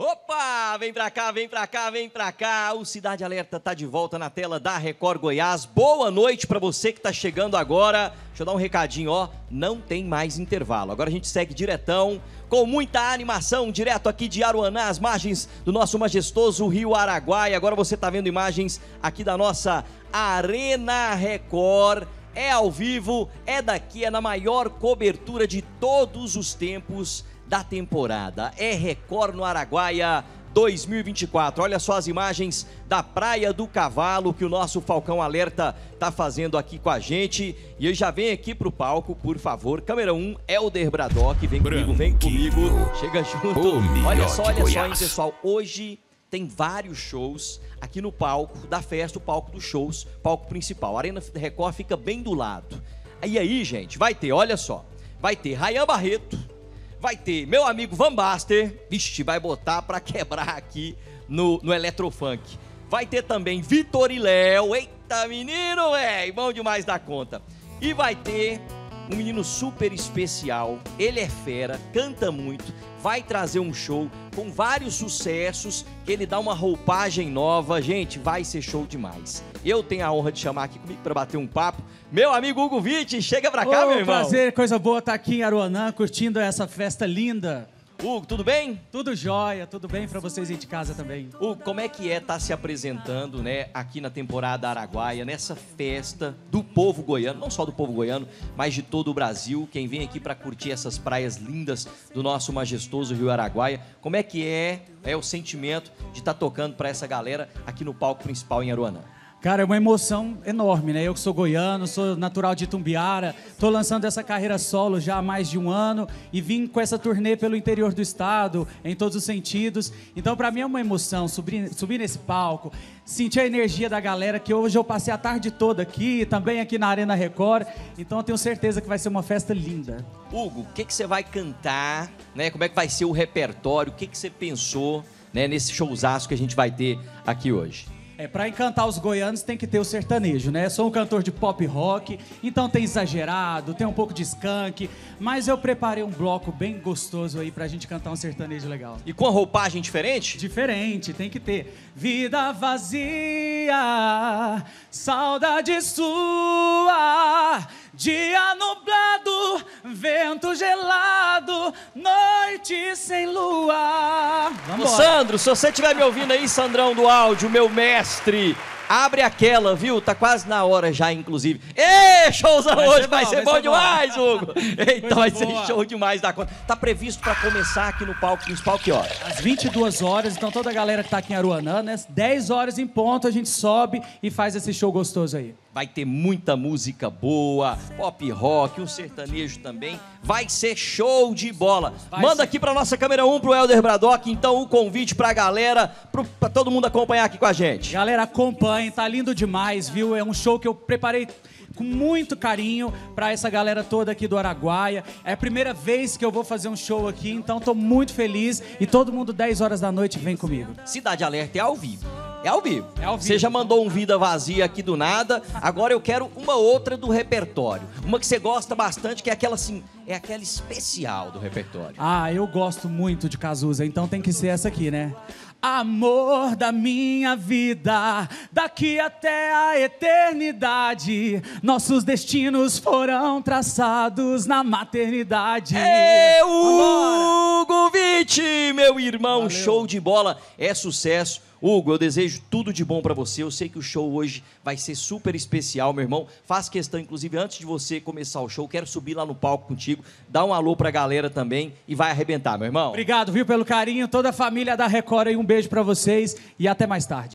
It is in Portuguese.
Opa! Vem pra cá, vem pra cá, vem pra cá. O Cidade Alerta tá de volta na tela da Record Goiás. Boa noite pra você que tá chegando agora. Deixa eu dar um recadinho, ó. Não tem mais intervalo. Agora a gente segue diretão, com muita animação, direto aqui de Aruanã, às margens do nosso majestoso Rio Araguaia. Agora você tá vendo imagens aqui da nossa Arena Record. É ao vivo, é daqui, é na maior cobertura de todos os tempos da temporada. É Record no Araguaia 2024. Olha só as imagens da Praia do Cavalo que o nosso Falcão Alerta tá fazendo aqui com a gente. E eu já vem aqui pro palco, por favor. Câmera 1, Helder Bradock. Vem comigo, vem comigo. Chega junto. Olha só, olha só, hein, pessoal. Hoje tem vários shows aqui no palco da festa, o palco dos shows, palco principal. A Arena Record fica bem do lado. E aí, gente, vai ter, olha só. Vai ter Rayan Barreto, vai ter meu amigo Van Baster, vixe, vai botar pra quebrar aqui no, no Eletrofunk. Vai ter também Vitor e Léo, eita menino, velho, bom demais da conta. E vai ter um menino super especial, ele é fera, canta muito, vai trazer um show com vários sucessos, que ele dá uma roupagem nova, gente, vai ser show demais. Eu tenho a honra de chamar aqui comigo para bater um papo, meu amigo Hugo Vitti, chega pra cá, Ô, meu irmão. prazer, coisa boa estar aqui em Aruanã, curtindo essa festa linda. Hugo, tudo bem? Tudo jóia, tudo bem pra vocês aí de casa também. Hugo, como é que é estar se apresentando, né, aqui na temporada Araguaia, nessa festa do povo goiano, não só do povo goiano, mas de todo o Brasil, quem vem aqui para curtir essas praias lindas do nosso majestoso Rio Araguaia, como é que é, é o sentimento de estar tocando para essa galera aqui no palco principal em Aruanã? Cara, é uma emoção enorme, né? Eu que sou goiano, sou natural de Tumbiara, tô lançando essa carreira solo já há mais de um ano e vim com essa turnê pelo interior do estado, em todos os sentidos. Então, para mim é uma emoção subir, subir nesse palco, sentir a energia da galera, que hoje eu passei a tarde toda aqui, também aqui na Arena Record. Então, eu tenho certeza que vai ser uma festa linda. Hugo, o que, que você vai cantar, né? Como é que vai ser o repertório? O que, que você pensou né, nesse showzaço que a gente vai ter aqui hoje? É, para encantar os goianos tem que ter o sertanejo, né? Sou um cantor de pop rock, então tem exagerado, tem um pouco de skunk, mas eu preparei um bloco bem gostoso aí pra gente cantar um sertanejo legal. E com a roupagem diferente? Diferente, tem que ter. Vida vazia, saudade sua, dia nublado, vento gelado, noite sem lua. Ô, Sandro, se você estiver me ouvindo aí, Sandrão do áudio, meu mestre, abre aquela, viu? Tá quase na hora já, inclusive. Showzão Vai hoje ser vai bom, ser vai bom ser bom. demais, Hugo. Eita, Coisa vai ser boa. show demais da conta. Tá previsto pra começar aqui no palco principal que hora? Às 22 horas, então toda a galera que tá aqui em Aruanã, né? 10 horas em ponto a gente sobe e faz esse show gostoso aí. Vai ter muita música boa, pop rock, um sertanejo também. Vai ser show de bola. Vai Manda ser. aqui pra nossa câmera 1 pro Helder Bradock, então o convite pra galera, pro, pra todo mundo acompanhar aqui com a gente. Galera, acompanhe, tá lindo demais, viu? É um show que eu preparei com muito carinho pra essa galera toda aqui do Araguaia. É a primeira vez que eu vou fazer um show aqui, então tô muito feliz e todo mundo 10 horas da noite vem comigo. Cidade Alerta é ao vivo. É ao vivo. É ao vivo. Você já mandou um Vida Vazia aqui do nada. Agora eu quero uma outra do repertório. Uma que você gosta bastante, que é aquela assim, é aquela especial do repertório. Ah, eu gosto muito de Cazuza, então tem que ser essa aqui, né? Amor da minha vida, daqui até a eternidade, nossos destinos foram traçados na maternidade. É Vambora! Hugo Vitti, meu irmão, Valeu. show de bola, é sucesso. Hugo, eu desejo tudo de bom pra você. Eu sei que o show hoje vai ser super especial, meu irmão. Faz questão, inclusive, antes de você começar o show, quero subir lá no palco contigo, dar um alô pra galera também e vai arrebentar, meu irmão. Obrigado, viu, pelo carinho, toda a família da Record aí, um beijo pra vocês e até mais tarde.